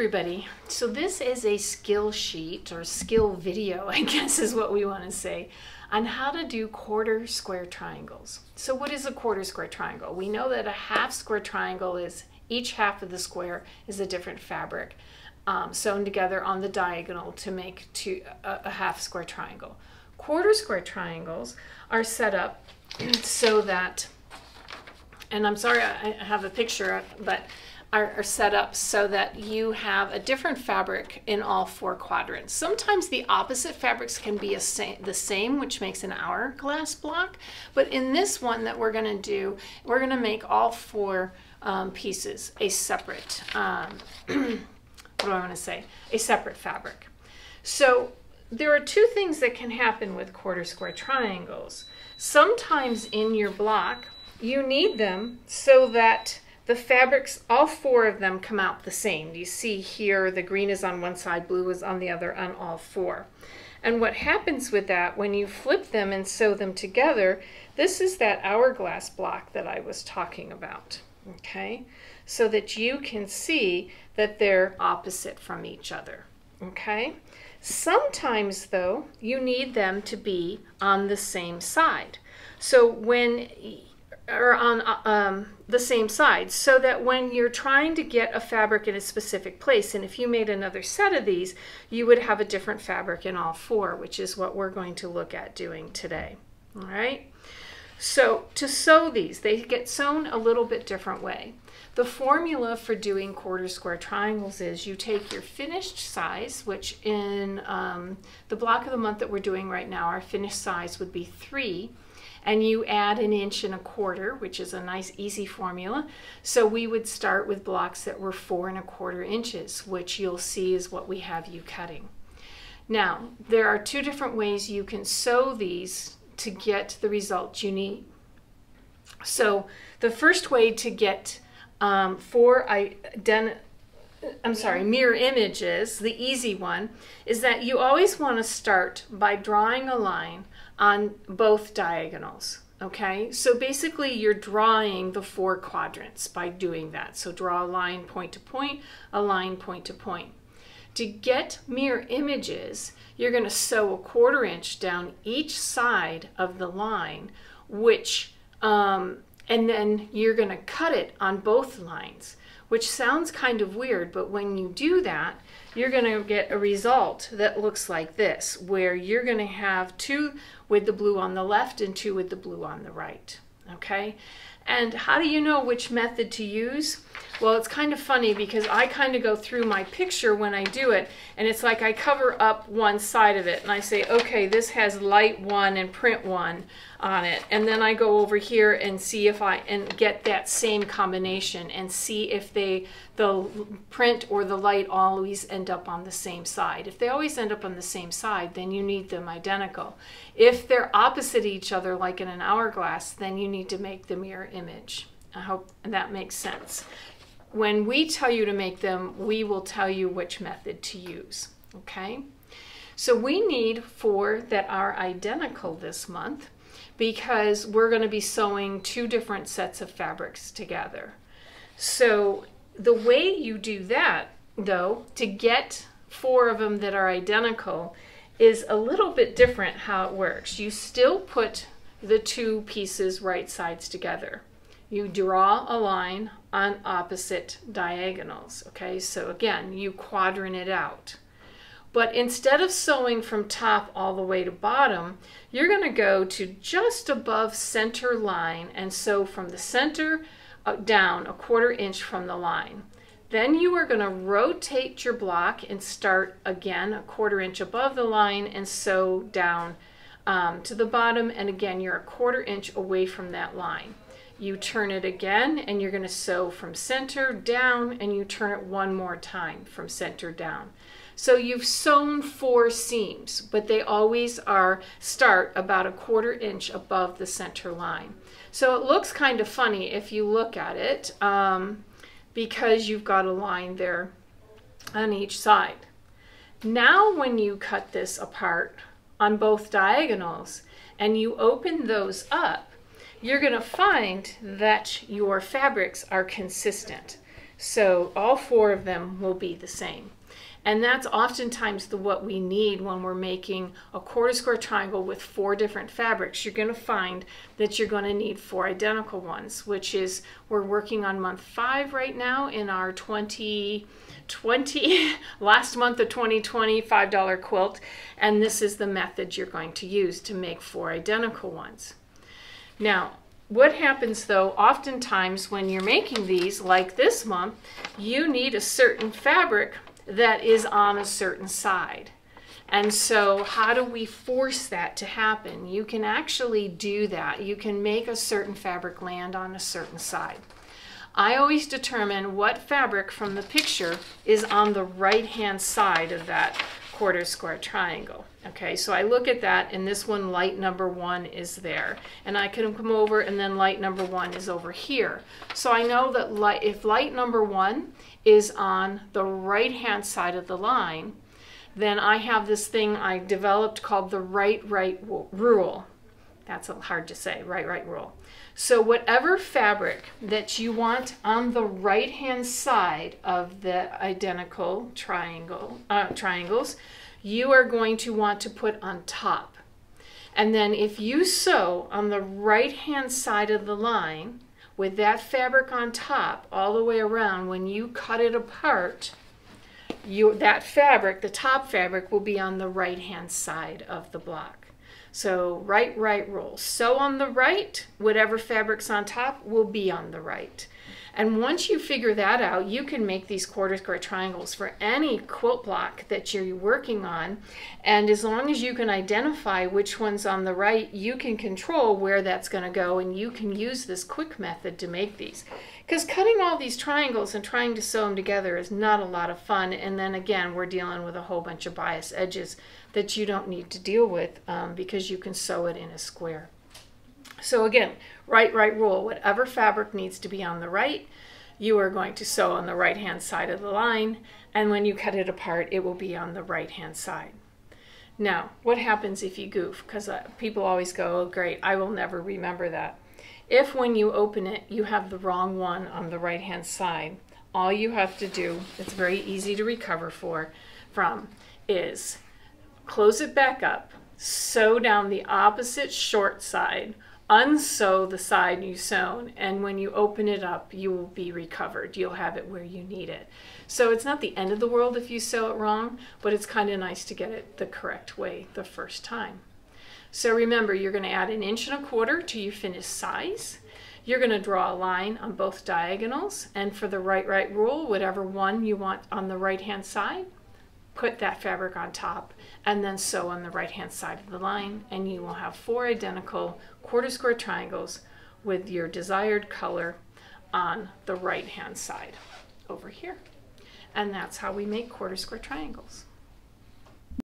everybody. So this is a skill sheet or skill video, I guess is what we want to say, on how to do quarter square triangles. So what is a quarter square triangle? We know that a half square triangle is each half of the square is a different fabric um, sewn together on the diagonal to make two, a, a half square triangle. Quarter square triangles are set up so that, and I'm sorry I have a picture, but are, are, set up so that you have a different fabric in all four quadrants. Sometimes the opposite fabrics can be sa the same, which makes an hourglass block. But in this one that we're going to do, we're going to make all four um, pieces a separate, um, what do I want to say, a separate fabric. So there are two things that can happen with quarter square triangles. Sometimes in your block, you need them so that the fabrics, all four of them come out the same. You see here the green is on one side, blue is on the other on all four. And what happens with that when you flip them and sew them together, this is that hourglass block that I was talking about, okay? So that you can see that they're opposite from each other, okay? Sometimes though, you need them to be on the same side. So when or on uh, um, the same side so that when you're trying to get a fabric in a specific place and if you made another set of these you would have a different fabric in all four which is what we're going to look at doing today. All right so to sew these they get sewn a little bit different way the formula for doing quarter square triangles is you take your finished size which in um, the block of the month that we're doing right now our finished size would be three and you add an inch and a quarter, which is a nice easy formula. So we would start with blocks that were four and a quarter inches, which you'll see is what we have you cutting. Now, there are two different ways you can sew these to get the result you need. So the first way to get um, four ident I'm sorry, mirror images, the easy one, is that you always want to start by drawing a line on both diagonals. Okay, so basically you're drawing the four quadrants by doing that. So draw a line point to point, a line point to point. To get mirror images, you're going to sew a quarter inch down each side of the line, which, um, and then you're going to cut it on both lines, which sounds kind of weird, but when you do that, you're going to get a result that looks like this, where you're going to have two with the blue on the left and two with the blue on the right. Okay, and how do you know which method to use? Well, it's kind of funny because I kind of go through my picture when I do it, and it's like I cover up one side of it, and I say, okay, this has light one and print one on it, and then I go over here and see if I, and get that same combination, and see if they, the print or the light always end up on the same side. If they always end up on the same side, then you need them identical. If they're opposite each other, like in an hourglass, then you need to make the mirror image. I hope that makes sense when we tell you to make them, we will tell you which method to use, okay? So we need four that are identical this month because we're going to be sewing two different sets of fabrics together. So the way you do that, though, to get four of them that are identical is a little bit different how it works. You still put the two pieces right sides together you draw a line on opposite diagonals. Okay, so again, you quadrant it out. But instead of sewing from top all the way to bottom, you're going to go to just above center line and sew from the center uh, down a quarter inch from the line. Then you are going to rotate your block and start again a quarter inch above the line and sew down um, to the bottom. And again, you're a quarter inch away from that line. You turn it again and you're going to sew from center down and you turn it one more time from center down. So you've sewn four seams, but they always are start about a quarter inch above the center line. So it looks kind of funny if you look at it um, because you've got a line there on each side. Now when you cut this apart on both diagonals and you open those up, you're going to find that your fabrics are consistent. So all four of them will be the same. And that's oftentimes the what we need when we're making a quarter square triangle with four different fabrics. You're going to find that you're going to need four identical ones, which is we're working on month five right now in our 2020, last month of 2020 $5 quilt. And this is the method you're going to use to make four identical ones. Now, what happens though, oftentimes when you're making these, like this one, you need a certain fabric that is on a certain side. And so, how do we force that to happen? You can actually do that. You can make a certain fabric land on a certain side. I always determine what fabric from the picture is on the right hand side of that quarter square triangle. Okay, so I look at that and this one, light number one, is there. And I can come over and then light number one is over here. So I know that light, if light number one is on the right hand side of the line, then I have this thing I developed called the right right rule. That's a hard to say, right right rule. So whatever fabric that you want on the right hand side of the identical triangle uh, triangles, you are going to want to put on top. And then if you sew on the right hand side of the line, with that fabric on top all the way around, when you cut it apart, you, that fabric, the top fabric, will be on the right hand side of the block. So right, right rule. Sew on the right, whatever fabric's on top will be on the right. And once you figure that out, you can make these quarter square triangles for any quilt block that you're working on. And as long as you can identify which one's on the right, you can control where that's going to go and you can use this quick method to make these. Because cutting all these triangles and trying to sew them together is not a lot of fun. And then again, we're dealing with a whole bunch of bias edges that you don't need to deal with um, because you can sew it in a square. So again, right, right rule, whatever fabric needs to be on the right, you are going to sew on the right hand side of the line. And when you cut it apart, it will be on the right hand side. Now, what happens if you goof? Because uh, people always go, oh, great, I will never remember that. If when you open it, you have the wrong one on the right hand side, all you have to do, it's very easy to recover for, from, is close it back up, sew down the opposite short side unsew the side you sewn and when you open it up you will be recovered. You'll have it where you need it. So it's not the end of the world if you sew it wrong but it's kind of nice to get it the correct way the first time so remember you're going to add an inch and a quarter to your finished size you're going to draw a line on both diagonals and for the right right rule whatever one you want on the right hand side put that fabric on top and then sew on the right hand side of the line and you will have four identical quarter square triangles with your desired color on the right hand side over here. And that's how we make quarter square triangles.